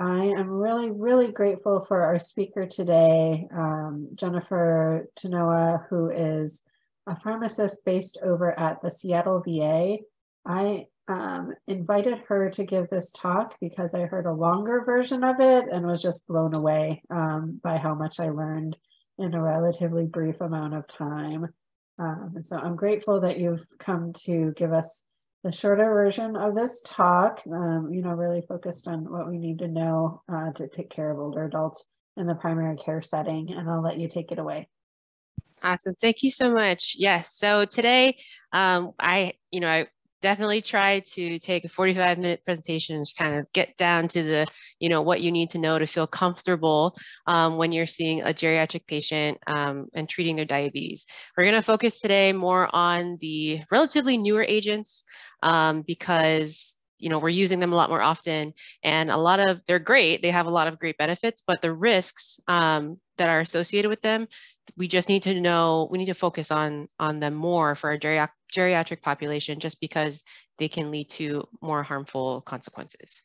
I am really, really grateful for our speaker today, um, Jennifer Tunoa, who is a pharmacist based over at the Seattle VA. I um, invited her to give this talk because I heard a longer version of it and was just blown away um, by how much I learned in a relatively brief amount of time. Um, so I'm grateful that you've come to give us the shorter version of this talk, um, you know, really focused on what we need to know uh, to take care of older adults in the primary care setting. And I'll let you take it away. Awesome. Thank you so much. Yes. So today, um, I, you know, I definitely try to take a 45 minute presentation and just kind of get down to the, you know, what you need to know to feel comfortable um, when you're seeing a geriatric patient um, and treating their diabetes. We're going to focus today more on the relatively newer agents um, because you know we're using them a lot more often and a lot of they're great they have a lot of great benefits but the risks um, that are associated with them we just need to know we need to focus on on them more for our geriatric geriatric population just because they can lead to more harmful consequences.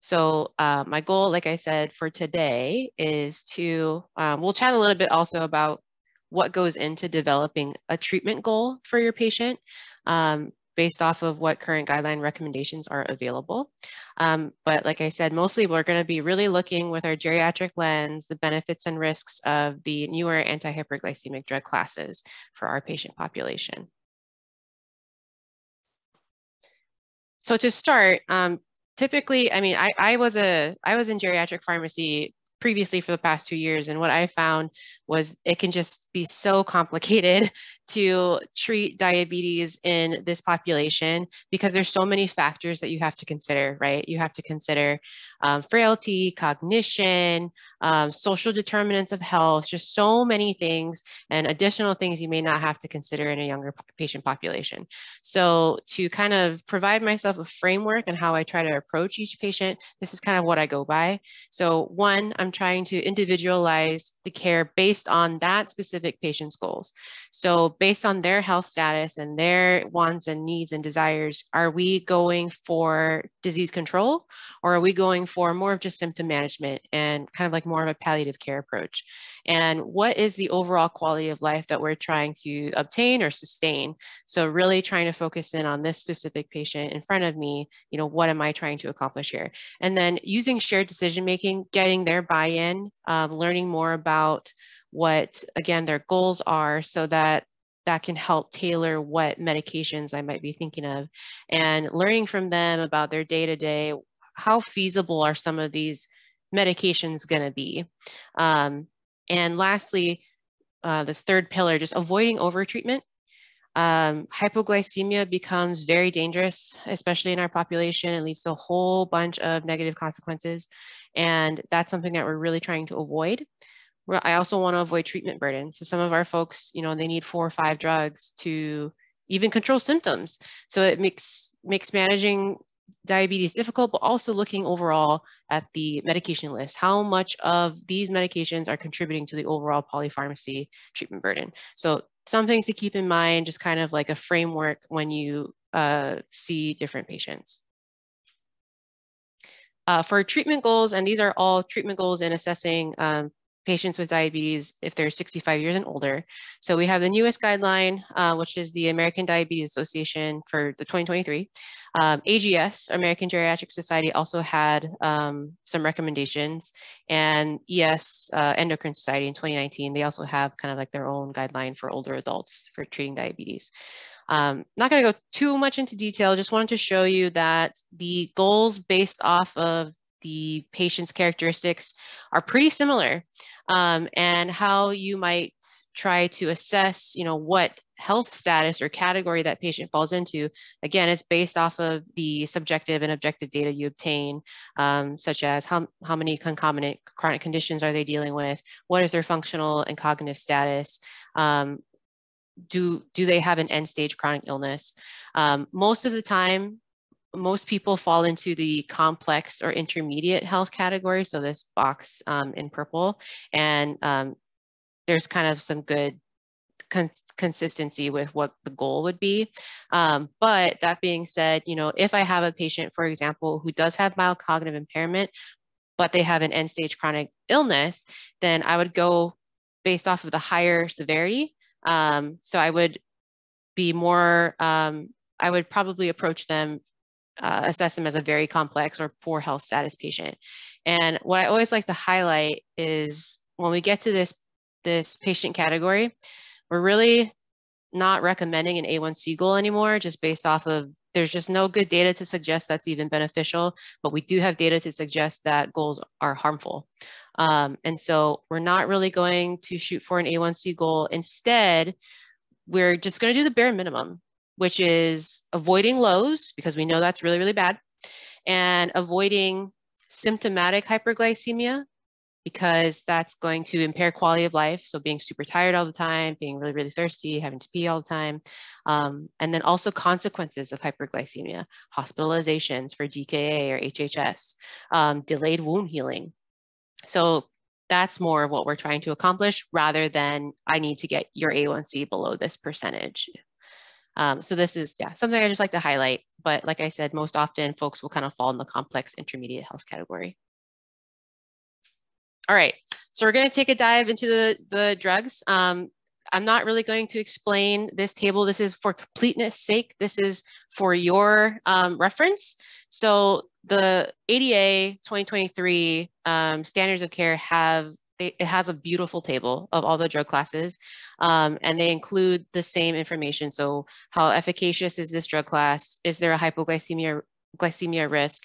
So uh, my goal, like I said, for today is to, um, we'll chat a little bit also about what goes into developing a treatment goal for your patient um, based off of what current guideline recommendations are available. Um, but like I said, mostly we're going to be really looking with our geriatric lens, the benefits and risks of the newer anti-hyperglycemic drug classes for our patient population. So to start, um, typically, I mean, I, I was a I was in geriatric pharmacy previously for the past two years. And what I found was it can just be so complicated to treat diabetes in this population because there's so many factors that you have to consider, right? You have to consider um, frailty, cognition, um, social determinants of health, just so many things and additional things you may not have to consider in a younger patient population. So to kind of provide myself a framework and how I try to approach each patient, this is kind of what I go by. So one, I'm trying to individualize the care based on that specific patient's goals. So based on their health status and their wants and needs and desires, are we going for disease control or are we going for more of just symptom management and kind of like more of a palliative care approach? And what is the overall quality of life that we're trying to obtain or sustain? So really trying to focus in on this specific patient in front of me, you know, what am I trying to accomplish here? And then using shared decision making, getting their buy-in, um, learning more about what, again, their goals are so that that can help tailor what medications I might be thinking of and learning from them about their day to day. How feasible are some of these medications going to be? Um, and lastly, uh, this third pillar, just avoiding overtreatment. Um, hypoglycemia becomes very dangerous, especially in our population. It leads to a whole bunch of negative consequences. And that's something that we're really trying to avoid. I also want to avoid treatment burden. So some of our folks, you know, they need four or five drugs to even control symptoms. So it makes makes managing diabetes difficult, but also looking overall at the medication list. How much of these medications are contributing to the overall polypharmacy treatment burden? So some things to keep in mind, just kind of like a framework when you uh, see different patients. Uh, for treatment goals, and these are all treatment goals in assessing um, patients with diabetes if they're 65 years and older. So we have the newest guideline, uh, which is the American Diabetes Association for the 2023. Um, AGS, American Geriatric Society, also had um, some recommendations, and ES, uh, Endocrine Society in 2019, they also have kind of like their own guideline for older adults for treating diabetes. Um, not going to go too much into detail, just wanted to show you that the goals based off of the patient's characteristics are pretty similar um, and how you might try to assess you know what health status or category that patient falls into. Again it's based off of the subjective and objective data you obtain um, such as how, how many concomitant chronic conditions are they dealing with? What is their functional and cognitive status? Um, do do they have an end stage chronic illness? Um, most of the time most people fall into the complex or intermediate health category. So this box um, in purple, and um, there's kind of some good cons consistency with what the goal would be. Um, but that being said, you know, if I have a patient, for example, who does have mild cognitive impairment, but they have an end stage chronic illness, then I would go based off of the higher severity. Um, so I would be more, um, I would probably approach them, uh, assess them as a very complex or poor health status patient. And what I always like to highlight is when we get to this, this patient category, we're really not recommending an A1C goal anymore, just based off of there's just no good data to suggest that's even beneficial, but we do have data to suggest that goals are harmful. Um, and so we're not really going to shoot for an A1C goal. Instead, we're just going to do the bare minimum, which is avoiding lows because we know that's really, really bad, and avoiding symptomatic hyperglycemia because that's going to impair quality of life. So being super tired all the time, being really, really thirsty, having to pee all the time. Um, and then also consequences of hyperglycemia, hospitalizations for DKA or HHS, um, delayed wound healing. So that's more of what we're trying to accomplish rather than I need to get your A1C below this percentage. Um, so this is, yeah, something I just like to highlight. But like I said, most often folks will kind of fall in the complex intermediate health category. All right, so we're going to take a dive into the, the drugs. Um, I'm not really going to explain this table. This is for completeness sake. This is for your um, reference. So the ADA 2023 um, standards of care have, they, it has a beautiful table of all the drug classes um, and they include the same information. So how efficacious is this drug class? Is there a hypoglycemia glycemia risk?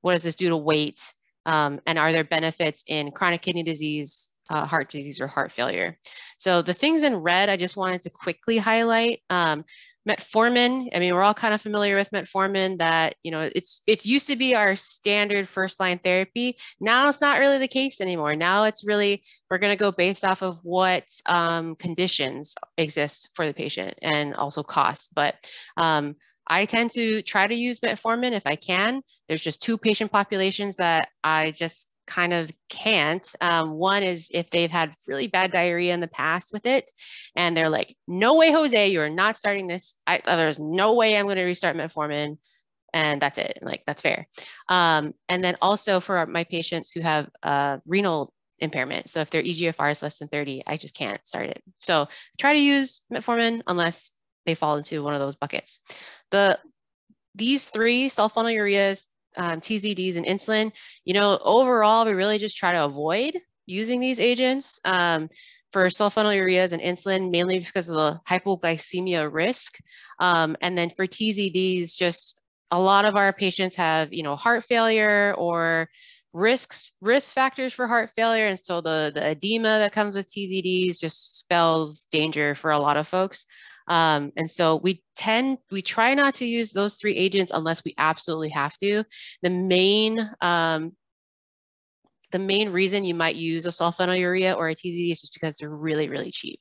What does this do to weight? Um, and are there benefits in chronic kidney disease, uh, heart disease, or heart failure? So the things in red, I just wanted to quickly highlight. Um, metformin, I mean, we're all kind of familiar with metformin that, you know, it's it used to be our standard first line therapy. Now it's not really the case anymore. Now it's really, we're going to go based off of what um, conditions exist for the patient and also cost. But um, I tend to try to use metformin if I can. There's just two patient populations that I just kind of can't. Um, one is if they've had really bad diarrhea in the past with it, and they're like, "No way, Jose, you're not starting this. I, there's no way I'm going to restart metformin." And that's it. Like that's fair. Um, and then also for my patients who have uh, renal impairment. So if their EGFR is less than 30, I just can't start it. So try to use metformin unless they fall into one of those buckets. The these three sulfonylureas, um, TZDs, and insulin, you know, overall, we really just try to avoid using these agents um, for sulfonylureas and insulin, mainly because of the hypoglycemia risk. Um, and then for TZDs, just a lot of our patients have, you know, heart failure or risks risk factors for heart failure and so the the edema that comes with tzds just spells danger for a lot of folks um, and so we tend, we try not to use those three agents unless we absolutely have to. The main, um, the main reason you might use a sulfonylurea or a TZD is just because they're really, really cheap,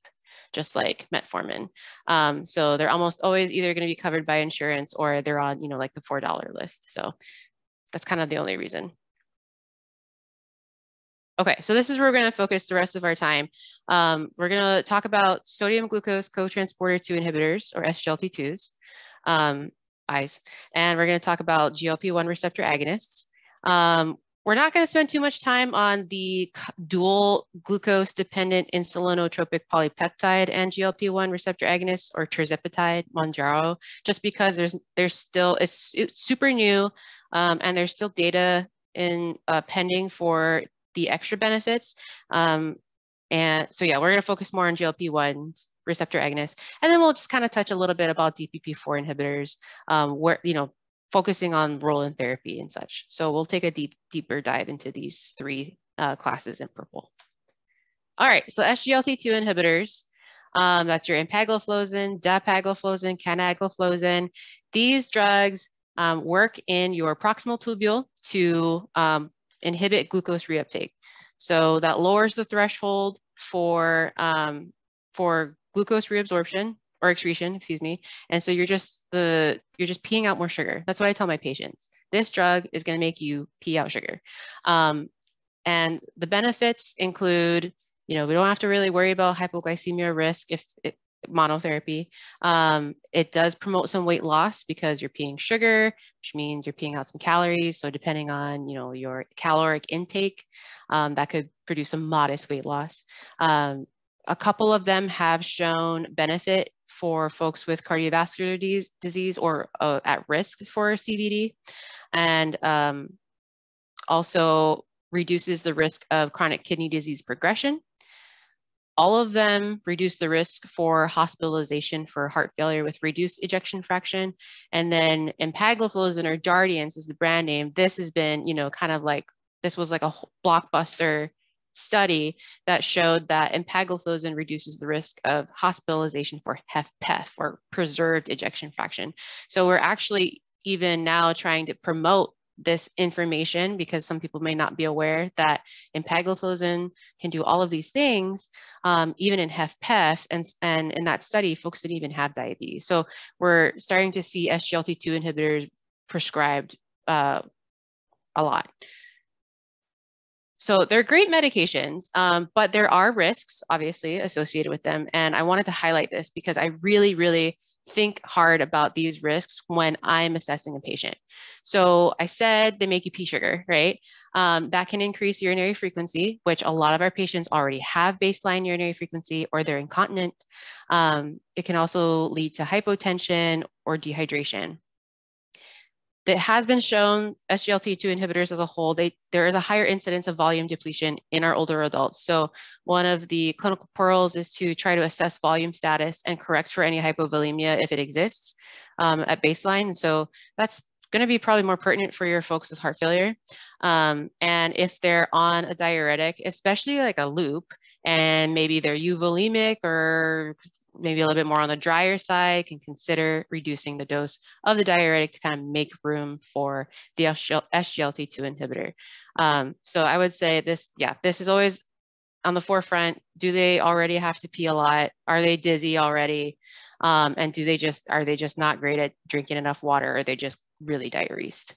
just like metformin. Um, so they're almost always either going to be covered by insurance or they're on, you know, like the $4 list. So that's kind of the only reason. Okay, so this is where we're going to focus the rest of our time. Um, we're going to talk about sodium glucose cotransporter 2 inhibitors, or SGLT2s, um, eyes, and we're going to talk about GLP-1 receptor agonists. Um, we're not going to spend too much time on the dual glucose-dependent insulinotropic polypeptide and GLP-1 receptor agonists, or tirzepatide, Mounjaro, just because there's there's still it's, it's super new, um, and there's still data in uh, pending for the extra benefits. Um, and so yeah, we're going to focus more on GLP-1 receptor agonists, and then we'll just kind of touch a little bit about DPP-4 inhibitors, um, where you know focusing on role in therapy and such. So we'll take a deep deeper dive into these three uh, classes in purple. All right, so SGLT2 inhibitors. Um, that's your empagliflozin, dapagliflozin, canagliflozin. These drugs um, work in your proximal tubule to um, inhibit glucose reuptake. So that lowers the threshold for, um, for glucose reabsorption or excretion, excuse me. And so you're just the you're just peeing out more sugar. That's what I tell my patients. This drug is going to make you pee out sugar. Um, and the benefits include, you know, we don't have to really worry about hypoglycemia risk if it, monotherapy. Um, it does promote some weight loss because you're peeing sugar, which means you're peeing out some calories. So depending on, you know, your caloric intake, um, that could produce some modest weight loss. Um, a couple of them have shown benefit for folks with cardiovascular disease, disease or uh, at risk for CVD. And um, also reduces the risk of chronic kidney disease progression. All of them reduce the risk for hospitalization for heart failure with reduced ejection fraction. And then empagliflozin or Jardiance is the brand name. This has been, you know, kind of like, this was like a blockbuster study that showed that empagliflozin reduces the risk of hospitalization for HFpEF or preserved ejection fraction. So we're actually even now trying to promote this information because some people may not be aware that empagliflozin can do all of these things, um, even in HFpEF. And, and in that study, folks didn't even have diabetes. So we're starting to see SGLT2 inhibitors prescribed uh, a lot. So they're great medications, um, but there are risks obviously associated with them. And I wanted to highlight this because I really, really think hard about these risks when I'm assessing a patient. So I said they make you pee sugar, right? Um, that can increase urinary frequency, which a lot of our patients already have baseline urinary frequency or they're incontinent. Um, it can also lead to hypotension or dehydration that has been shown SGLT2 inhibitors as a whole, they, there is a higher incidence of volume depletion in our older adults. So one of the clinical pearls is to try to assess volume status and correct for any hypovolemia if it exists um, at baseline. So that's going to be probably more pertinent for your folks with heart failure. Um, and if they're on a diuretic, especially like a loop, and maybe they're euvolemic or maybe a little bit more on the drier side can consider reducing the dose of the diuretic to kind of make room for the SGLT2 inhibitor. Um, so I would say this, yeah, this is always on the forefront. Do they already have to pee a lot? Are they dizzy already? Um, and do they just, are they just not great at drinking enough water? Or are they just really diuresed?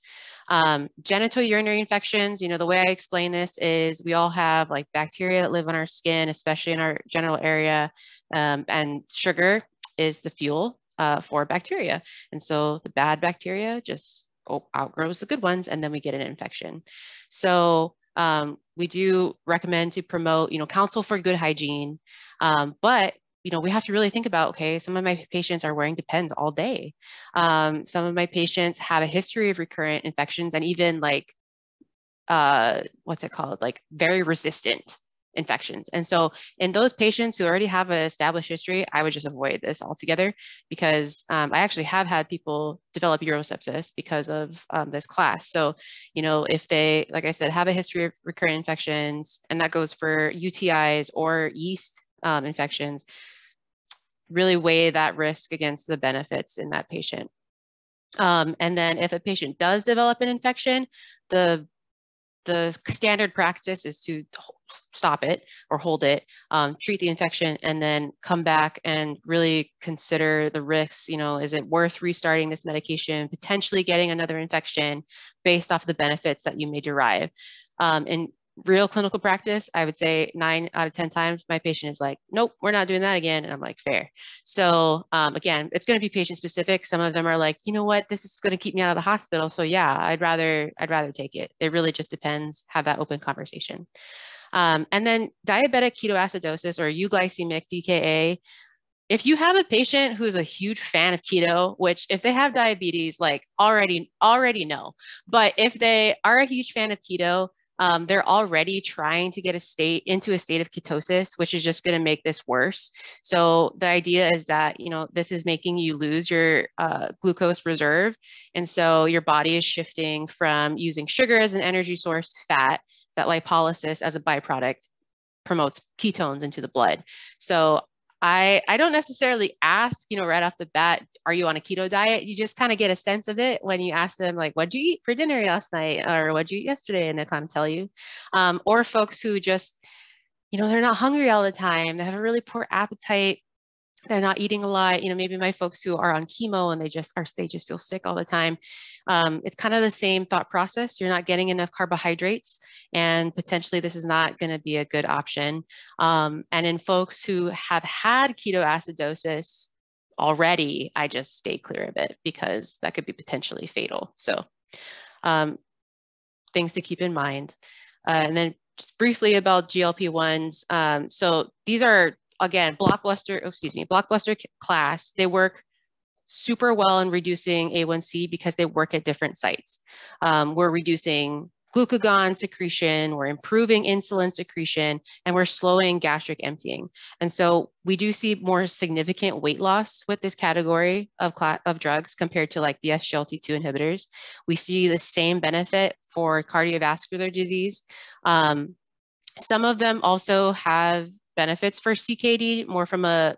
Um, genital urinary infections, you know, the way I explain this is we all have like bacteria that live on our skin, especially in our genital area, um, and sugar is the fuel uh, for bacteria. And so the bad bacteria just outgrows the good ones, and then we get an infection. So um, we do recommend to promote, you know, counsel for good hygiene, um, but you know, we have to really think about, okay, some of my patients are wearing Depends all day. Um, some of my patients have a history of recurrent infections and even like, uh, what's it called? Like very resistant infections. And so in those patients who already have an established history, I would just avoid this altogether because um, I actually have had people develop urosepsis because of um, this class. So, you know, if they, like I said, have a history of recurrent infections, and that goes for UTIs or yeast um, infections, really weigh that risk against the benefits in that patient. Um, and then if a patient does develop an infection, the the standard practice is to stop it or hold it, um, treat the infection, and then come back and really consider the risks. You know, is it worth restarting this medication, potentially getting another infection based off the benefits that you may derive? Um, and real clinical practice, I would say nine out of 10 times my patient is like, nope, we're not doing that again. And I'm like, fair. So um, again, it's going to be patient specific. Some of them are like, you know what, this is going to keep me out of the hospital. So yeah, I'd rather, I'd rather take it. It really just depends, have that open conversation. Um, and then diabetic ketoacidosis or euglycemic DKA, if you have a patient who's a huge fan of keto which if they have diabetes like already already know but if they are a huge fan of keto um, they're already trying to get a state into a state of ketosis, which is just going to make this worse. So the idea is that you know this is making you lose your uh, glucose reserve, and so your body is shifting from using sugar as an energy source to fat. That lipolysis as a byproduct promotes ketones into the blood. So I I don't necessarily ask, you know, right off the bat, are you on a keto diet? You just kind of get a sense of it when you ask them, like, what'd you eat for dinner last night, or what'd you eat yesterday, and they kind of tell you. Um, or folks who just, you know, they're not hungry all the time, they have a really poor appetite. They're not eating a lot. You know, maybe my folks who are on chemo and they just are, they just feel sick all the time. Um, it's kind of the same thought process. You're not getting enough carbohydrates and potentially this is not going to be a good option. Um, and in folks who have had ketoacidosis already, I just stay clear of it because that could be potentially fatal. So um, things to keep in mind. Uh, and then just briefly about GLP-1s. Um, so these are again, blockbuster, oh, excuse me, blockbuster class, they work super well in reducing A1C because they work at different sites. Um, we're reducing glucagon secretion, we're improving insulin secretion, and we're slowing gastric emptying. And so we do see more significant weight loss with this category of, of drugs compared to like the SGLT2 inhibitors. We see the same benefit for cardiovascular disease. Um, some of them also have benefits for CKD more from a,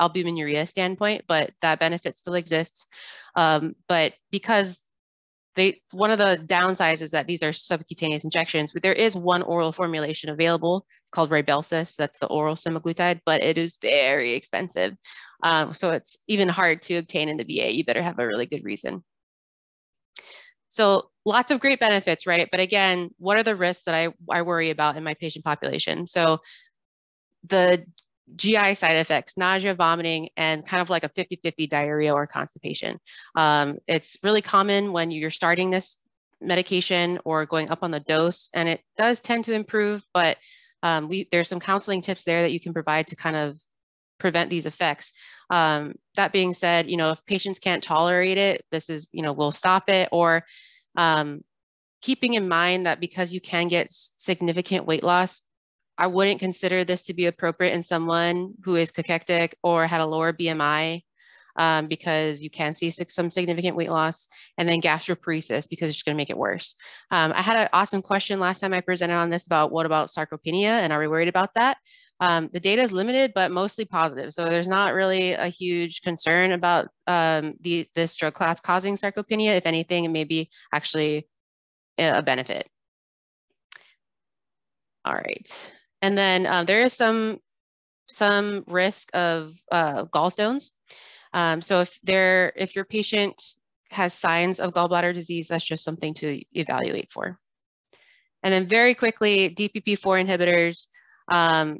albuminuria standpoint, but that benefit still exists. Um, but because they, one of the downsides is that these are subcutaneous injections, but there is one oral formulation available. It's called Rybelsus. That's the oral semaglutide, but it is very expensive. Um, so it's even hard to obtain in the VA. You better have a really good reason. So lots of great benefits, right? But again, what are the risks that I, I worry about in my patient population? So the GI side effects, nausea, vomiting, and kind of like a 50 50 diarrhea or constipation. Um, it's really common when you're starting this medication or going up on the dose, and it does tend to improve, but um, we, there's some counseling tips there that you can provide to kind of prevent these effects. Um, that being said, you know, if patients can't tolerate it, this is, you know, we'll stop it or um, keeping in mind that because you can get significant weight loss, I wouldn't consider this to be appropriate in someone who is cachectic or had a lower BMI um, because you can see some significant weight loss, and then gastroparesis because it's going to make it worse. Um, I had an awesome question last time I presented on this about what about sarcopenia, and are we worried about that? Um, the data is limited, but mostly positive. So there's not really a huge concern about um, the, this drug class causing sarcopenia. If anything, it may be actually a benefit. All right. And then uh, there is some some risk of uh, gallstones. Um, so if there, if your patient has signs of gallbladder disease, that's just something to evaluate for. And then very quickly, DPP-4 inhibitors. Um,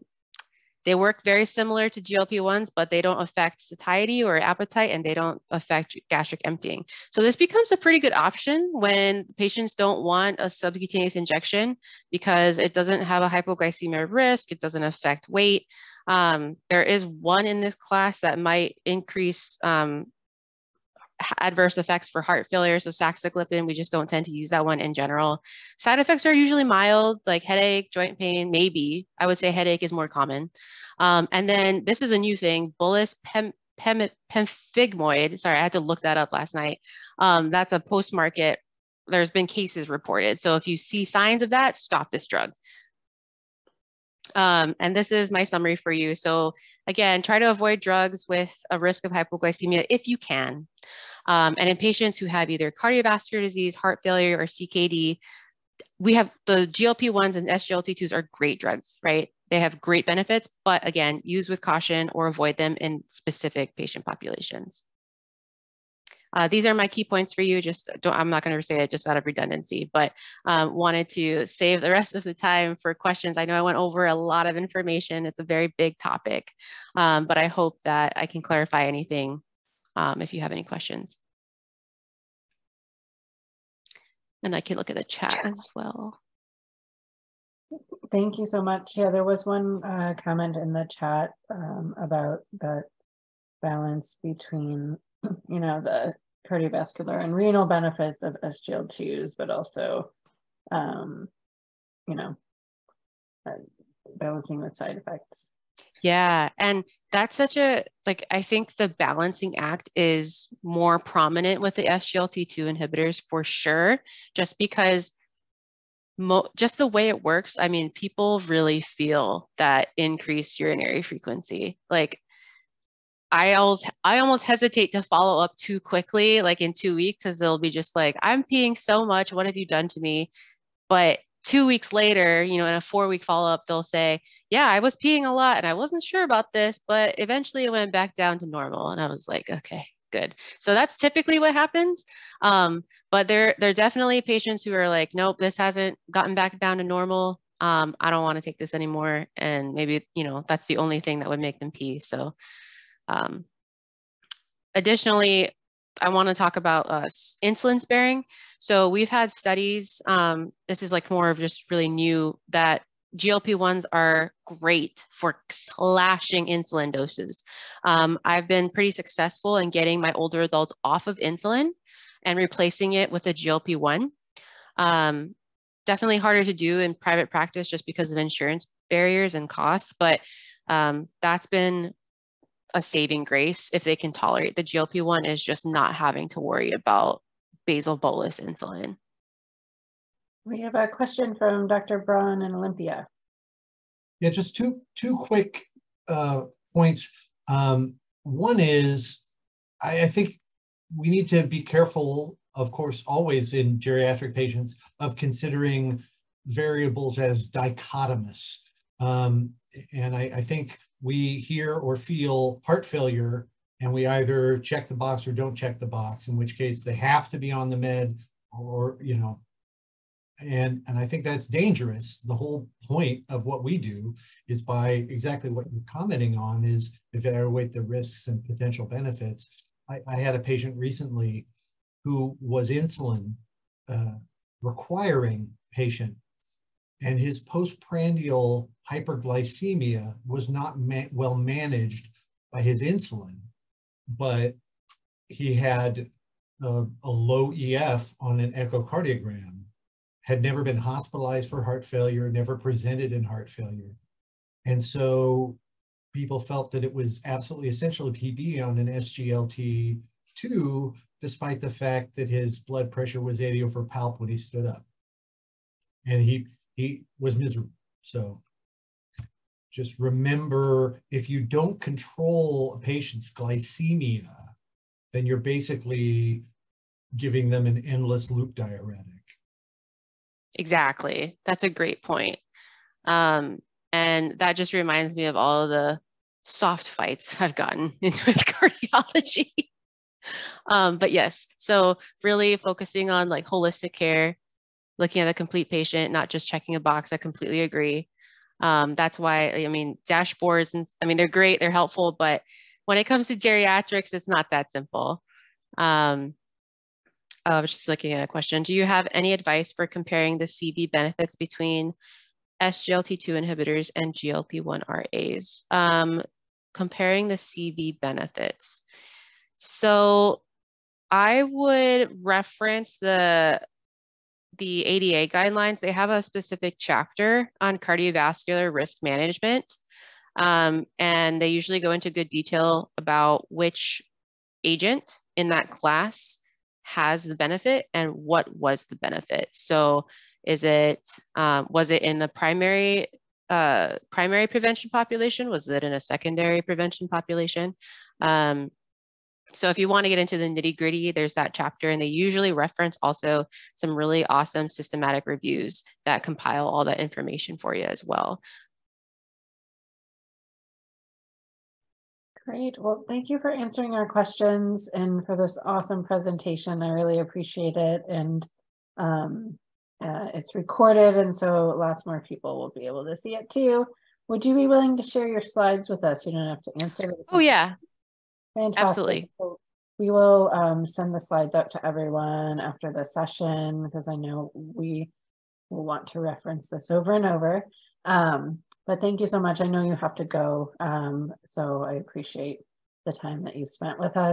they work very similar to GLP-1s, but they don't affect satiety or appetite, and they don't affect gastric emptying. So this becomes a pretty good option when patients don't want a subcutaneous injection because it doesn't have a hypoglycemia risk, it doesn't affect weight. Um, there is one in this class that might increase um, adverse effects for heart failure. So saxagliptin, we just don't tend to use that one in general. Side effects are usually mild, like headache, joint pain, maybe. I would say headache is more common. Um, and then this is a new thing, bullous pem, pem, pemphigmoid. Sorry, I had to look that up last night. Um, that's a post-market. There's been cases reported. So if you see signs of that, stop this drug. Um, and this is my summary for you. So again, try to avoid drugs with a risk of hypoglycemia if you can. Um, and in patients who have either cardiovascular disease, heart failure, or CKD, we have the GLP-1s and SGLT2s are great drugs, right? They have great benefits, but again, use with caution or avoid them in specific patient populations. Uh, these are my key points for you. Just don't I'm not going to say it just out of redundancy, but um, wanted to save the rest of the time for questions. I know I went over a lot of information. It's a very big topic, um, but I hope that I can clarify anything um, if you have any questions. And I can look at the chat as well. Thank you so much. Yeah, there was one uh, comment in the chat um, about that balance between, you know, the cardiovascular and renal benefits of SGLT2s, but also, um, you know, uh, balancing with side effects. Yeah, and that's such a like I think the balancing act is more prominent with the SGLT2 inhibitors for sure, just because mo- just the way it works, I mean, people really feel that increased urinary frequency. Like I almost I almost hesitate to follow up too quickly, like in two weeks, because they'll be just like, I'm peeing so much. What have you done to me? But two weeks later, you know, in a four week follow up, they'll say, Yeah, I was peeing a lot and I wasn't sure about this, but eventually it went back down to normal. And I was like, Okay, good. So that's typically what happens. Um, but there, there are definitely patients who are like, Nope, this hasn't gotten back down to normal. Um, I don't want to take this anymore. And maybe, you know, that's the only thing that would make them pee. So, um, additionally, I want to talk about uh, insulin sparing. So we've had studies, um, this is like more of just really new, that GLP-1s are great for slashing insulin doses. Um, I've been pretty successful in getting my older adults off of insulin and replacing it with a GLP-1. Um, definitely harder to do in private practice just because of insurance barriers and costs, but um, that's been a saving grace if they can tolerate the GLP-1 is just not having to worry about basal bolus insulin. We have a question from Dr. Braun and Olympia. Yeah, just two two quick uh, points. Um, one is, I, I think we need to be careful, of course, always in geriatric patients, of considering variables as dichotomous. Um, and I, I, think we hear or feel heart failure and we either check the box or don't check the box, in which case they have to be on the med or, you know, and, and I think that's dangerous. The whole point of what we do is by exactly what you're commenting on is evaluate the risks and potential benefits. I, I had a patient recently who was insulin uh, requiring patient and his postprandial hyperglycemia was not ma well managed by his insulin, but he had a, a low EF on an echocardiogram, had never been hospitalized for heart failure, never presented in heart failure. And so people felt that it was absolutely essential to be on an SGLT2, despite the fact that his blood pressure was 80 over palp when he stood up. And he he was miserable. So just remember if you don't control a patient's glycemia, then you're basically giving them an endless loop diuretic. Exactly. That's a great point. Um, and that just reminds me of all of the soft fights I've gotten into cardiology. um, but yes, so really focusing on like holistic care, looking at the complete patient, not just checking a box. I completely agree. Um, that's why, I mean, dashboards, and I mean, they're great, they're helpful, but when it comes to geriatrics, it's not that simple. Um, I was just looking at a question. Do you have any advice for comparing the CV benefits between SGLT2 inhibitors and GLP-1 RAs? Um, comparing the CV benefits. So I would reference the the ADA guidelines, they have a specific chapter on cardiovascular risk management. Um, and they usually go into good detail about which agent in that class has the benefit and what was the benefit. So is it, um, was it in the primary uh, primary prevention population? Was it in a secondary prevention population? Um, so if you want to get into the nitty gritty, there's that chapter, and they usually reference also some really awesome systematic reviews that compile all that information for you as well. Great. Well, thank you for answering our questions and for this awesome presentation. I really appreciate it. And um, uh, it's recorded, and so lots more people will be able to see it too. Would you be willing to share your slides with us? You don't have to answer. Oh, yeah. Fantastic. Absolutely. So we will um, send the slides out to everyone after the session because I know we will want to reference this over and over. Um, but thank you so much. I know you have to go, um, so I appreciate the time that you spent with us.